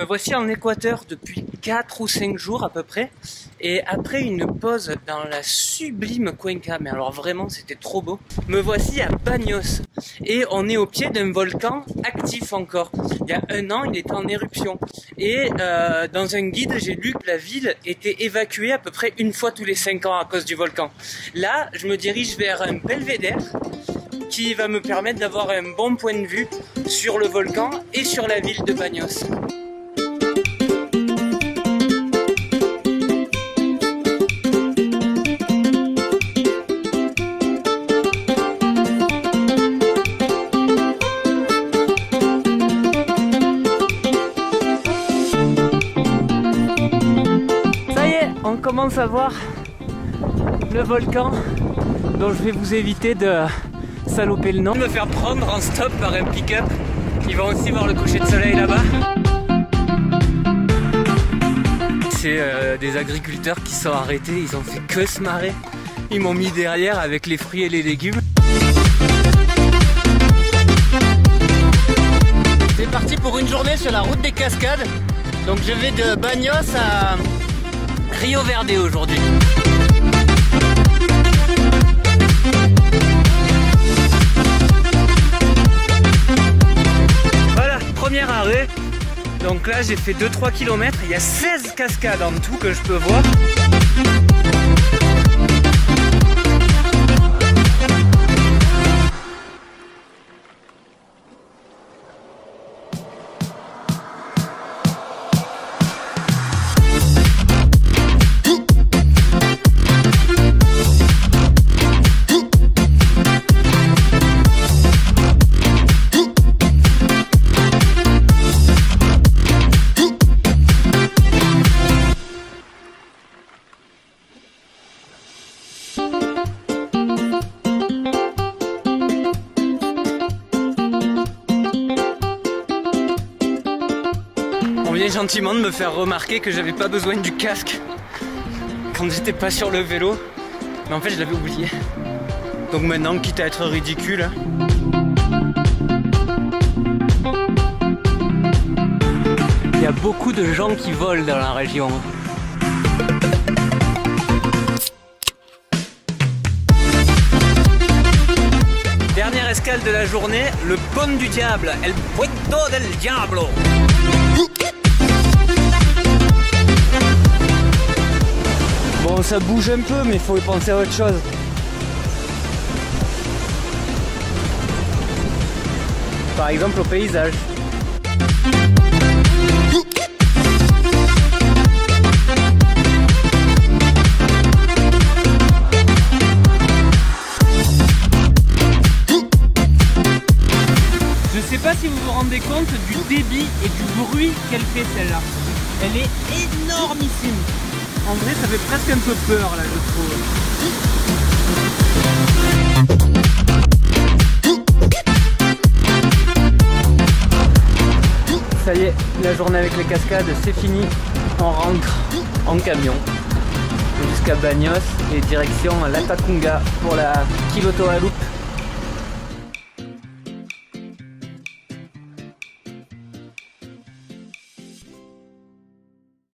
Me voici en Équateur depuis 4 ou 5 jours à peu près. Et après une pause dans la sublime Cuenca, mais alors vraiment c'était trop beau, me voici à Bagnos. Et on est au pied d'un volcan actif encore. Il y a un an, il était en éruption. Et euh, dans un guide, j'ai lu que la ville était évacuée à peu près une fois tous les 5 ans à cause du volcan. Là, je me dirige vers un belvédère qui va me permettre d'avoir un bon point de vue sur le volcan et sur la ville de Bagnos. Commence à voir le volcan dont je vais vous éviter de saloper le nom. Me faire prendre en stop par un pick-up qui va aussi voir le coucher de soleil là-bas. C'est euh, des agriculteurs qui sont arrêtés, ils ont fait que se marrer. Ils m'ont mis derrière avec les fruits et les légumes. C'est parti pour une journée sur la route des cascades. Donc je vais de Bagnos à Rio Verde aujourd'hui. Voilà, premier arrêt. Donc là j'ai fait 2-3 km, il y a 16 cascades en tout que je peux voir. On vient gentiment de me faire remarquer que j'avais pas besoin du casque quand j'étais pas sur le vélo. Mais en fait, je l'avais oublié. Donc maintenant, quitte à être ridicule. Il y a beaucoup de gens qui volent dans la région. Dernière escale de la journée, le pont du diable, El Puerto del Diablo. Ça bouge un peu, mais il faut y penser à autre chose. Par exemple au paysage. Je sais pas si vous vous rendez compte du débit et du bruit qu'elle fait celle-là. Elle est énormissime. En vrai, ça fait presque un peu peur là, je trouve. Ça y est, la journée avec les cascades, c'est fini. On rentre en camion jusqu'à Bagnos et direction Latacunga pour la Kilotoa Loop